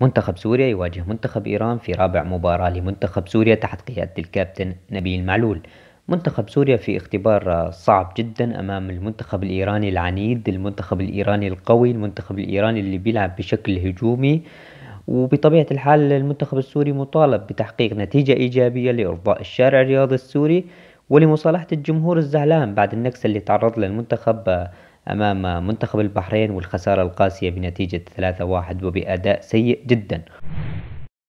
منتخب سوريا يواجه منتخب إيران في رابع مباراة لمنتخب سوريا تحت قيادة الكابتن نبيل معلول. منتخب سوريا في اختبار صعب جدا أمام المنتخب الإيراني العنيد المنتخب الإيراني القوي المنتخب الإيراني اللي بيلعب بشكل هجومي. وبطبيعة الحال المنتخب السوري مطالب بتحقيق نتيجة إيجابية لإرضاء الشارع الرياضي السوري. ولمصالحة الجمهور الزعلان بعد النكسة اللي تعرض لها المنتخب أمام منتخب البحرين والخسارة القاسية بنتيجة 3-1 وبأداء سيء جدا.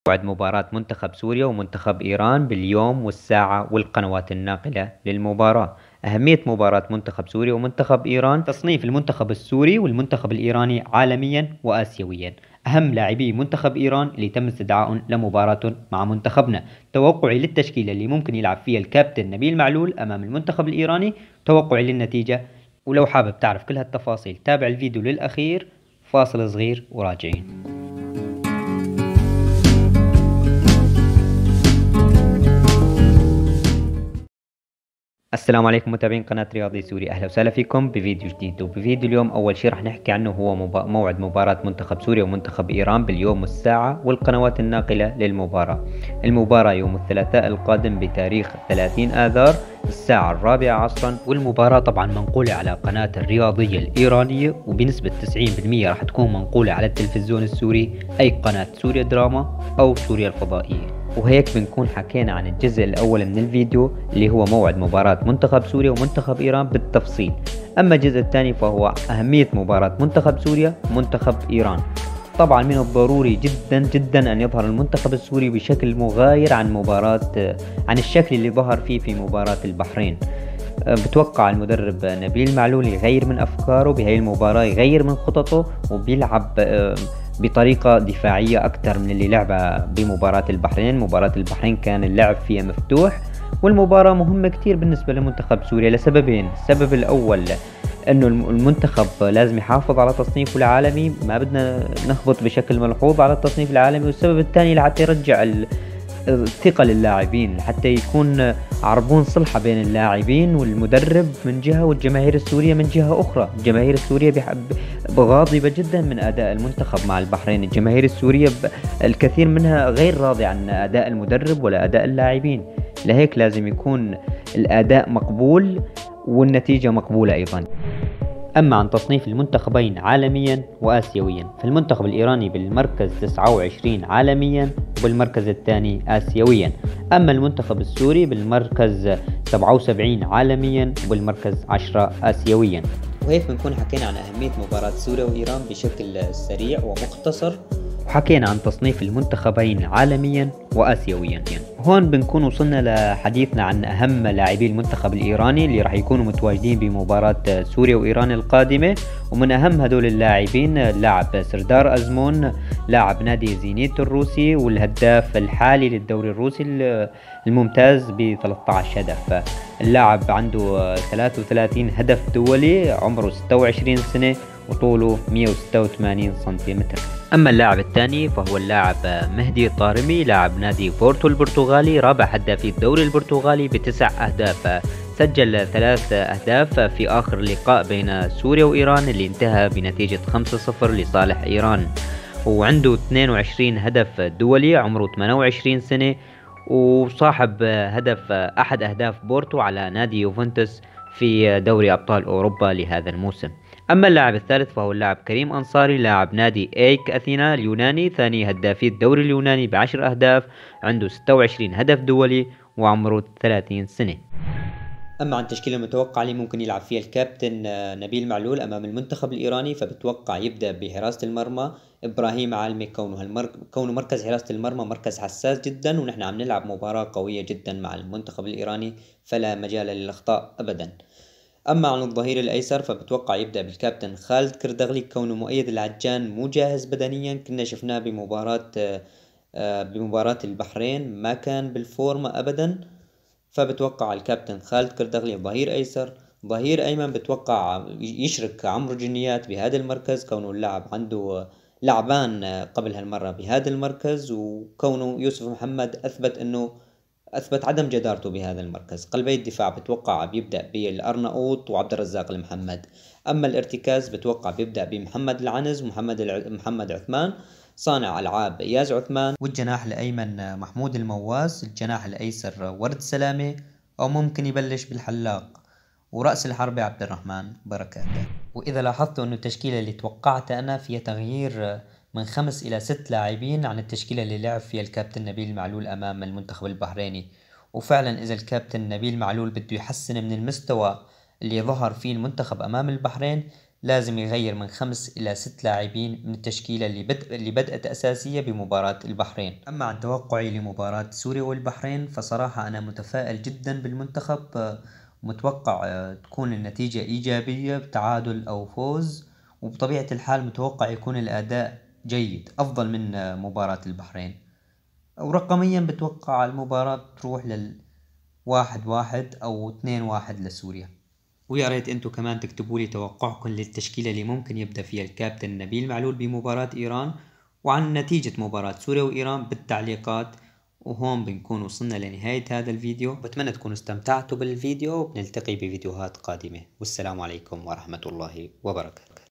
موعد مباراة منتخب سوريا ومنتخب إيران باليوم والساعة والقنوات الناقلة للمباراة. أهمية مباراة منتخب سوريا ومنتخب إيران تصنيف المنتخب السوري والمنتخب الإيراني عالميا وآسيويا. أهم لاعبي منتخب إيران اللي تم استدعائهم لمباراة مع منتخبنا. توقعي للتشكيلة اللي ممكن يلعب فيها الكابتن نبيل معلول أمام المنتخب الإيراني. توقعي للنتيجة ولو حابب تعرف كل هالتفاصيل تابع الفيديو للأخير فاصل صغير وراجعين. السلام عليكم متابعين قناة رياضي سوري. أهلا وسهلا فيكم بفيديو جديد. وبفيديو اليوم أول شيء راح نحكي عنه هو موعد مباراة منتخب سوريا ومنتخب إيران باليوم والساعة والقنوات الناقلة للمباراة. المباراة يوم الثلاثاء القادم بتاريخ 30 آذار الساعة الرابعة عصرا والمباراة طبعا منقولة على قناة الرياضية الإيرانية وبنسبة 90% راح تكون منقولة على التلفزيون السوري أي قناة سوريا دراما أو سوريا الفضائية. وهيك بنكون حكينا عن الجزء الأول من الفيديو اللي هو موعد مباراة منتخب سوريا ومنتخب إيران بالتفصيل. أما الجزء الثاني فهو أهمية مباراة منتخب سوريا ومنتخب إيران. طبعا من الضروري جدا جدا أن يظهر المنتخب السوري بشكل مغاير عن مباراة عن الشكل اللي ظهر فيه في مباراة البحرين. بتوقع المدرب نبيل معلول يغير من أفكاره بهي المباراة يغير من خططه وبيلعب بطريقة دفاعية أكثر من اللي لعبها بمباراة البحرين. مباراة البحرين كان اللعب فيها مفتوح والمباراة مهمة كتير بالنسبة لمنتخب سوريا لسببين. السبب الأول إنه المنتخب لازم يحافظ على تصنيفه العالمي ما بدنا نهبط بشكل ملحوظ على التصنيف العالمي والسبب الثاني لحتى يرجع الثقة للاعبين لحتى يكون عربون صلحة بين اللاعبين والمدرب من جهة والجماهير السورية من جهة أخرى. الجماهير السورية بحب غاضبة جدا من أداء المنتخب مع البحرين. الجماهير السورية الكثير منها غير راضي عن أداء المدرب ولا أداء اللاعبين. لهيك لازم يكون الأداء مقبول والنتيجة مقبولة أيضا. أما عن تصنيف المنتخبين عالميا وآسيويا فالمنتخب الإيراني بالمركز 29 عالميا وبالمركز الثاني آسيويا. أما المنتخب السوري بالمركز 77 عالميا وبالمركز 10 آسيويا. وهيك بنكون حكينا عن أهمية مباراة سوريا وإيران بشكل سريع ومختصر وحكينا عن تصنيف المنتخبين عالميا وآسيويا. هون بنكون وصلنا لحديثنا عن أهم لاعبي المنتخب الإيراني اللي راح يكونوا متواجدين بمباراة سوريا وإيران القادمة. ومن أهم هدول اللاعبين لاعب سردار أزمون لاعب نادي زينيت الروسي والهداف الحالي للدوري الروسي الممتاز ب 13 هدف. اللاعب عنده 33 هدف دولي عمره 26 سنة وطوله 186 سنتيمتر. أما اللاعب الثاني فهو اللاعب مهدي الطارمي لاعب نادي بورتو البرتغالي رابع هدافي الدوري البرتغالي بتسع أهداف. سجل ثلاث أهداف في آخر لقاء بين سوريا وإيران اللي انتهى بنتيجة 5-0 لصالح إيران. وعنده 22 هدف دولي عمره 28 سنة وصاحب هدف أحد أهداف بورتو على نادي يوفنتوس في دوري أبطال أوروبا لهذا الموسم. أما اللاعب الثالث فهو اللاعب كريم أنصاري لاعب نادي إيك أثينا اليوناني ثاني هدافي الدوري اليوناني بعشر أهداف عنده 26 هدف دولي وعمره 30 سنة. أما عن التشكيلة المتوقعة اللي ممكن يلعب فيها الكابتن آه، نبيل معلول أمام المنتخب الإيراني فبتوقع يبدأ بحراسة المرمى. إبراهيم عالمي كونه المر... كونه مركز حراسة المرمى مركز حساس جدا ونحن عم نلعب مباراة قوية جدا مع المنتخب الإيراني فلا مجال للأخطاء أبدا. أما عن الظهير الأيسر فبتوقع يبدأ بالكابتن خالد كردغلي كونه مؤيد العجان مو جاهز بدنيا. كنا شفناه بمباراة آه، بمباراة البحرين ما كان بالفورمة أبدا. فبتوقع الكابتن خالد كردغلي ظهير أيسر. ظهير أيمن بتوقع يشرك عمرو جنيات بهذا المركز. كونه اللاعب عنده لعبان قبل هالمرة بهذا المركز وكونه يوسف محمد أثبت أنه أثبت عدم جدارته بهذا المركز. قلبي الدفاع بتوقع بيبدأ بالأرناؤوط وعبد الرزاق المحمد. أما الارتكاز بتوقع بيبدأ بمحمد العنز ومحمد الع... محمد عثمان صانع ألعاب إياز عثمان والجناح الأيمن محمود المواس الجناح الأيسر ورد سلامة أو ممكن يبلش بالحلاق. ورأس الحربة عبد الرحمن بركاته. وإذا لاحظتوا أنه التشكيلة اللي توقعتها أنا فيها تغيير من خمس إلى ست لاعبين عن التشكيلة اللي لعب فيها الكابتن نبيل معلول أمام المنتخب البحريني. وفعلا إذا الكابتن نبيل معلول بده يحسن من المستوى اللي ظهر فيه المنتخب أمام البحرين لازم يغير من خمس إلى ست لاعبين من التشكيلة اللي, بدأ اللي بدأت أساسية بمباراة البحرين. أما عن توقعي لمباراة سوريا والبحرين فصراحة أنا متفائل جدا بالمنتخب. متوقع تكون النتيجة إيجابية بتعادل أو فوز. وبطبيعة الحال متوقع يكون الأداء جيد أفضل من مباراة البحرين. ورقميا بتوقع المباراة تروح لل واحد واحد أو اثنين واحد لسوريا. ويا ريت أنتم كمان تكتبوا لي توقعكم للتشكيلة اللي ممكن يبدأ فيها الكابتن نبيل معلول بمباراة إيران وعن نتيجة مباراة سوريا وإيران بالتعليقات. وهون بنكون وصلنا لنهاية هذا الفيديو. بتمنى تكونوا استمتعتوا بالفيديو وبنلتقي بفيديوهات قادمة. والسلام عليكم ورحمة الله وبركاته.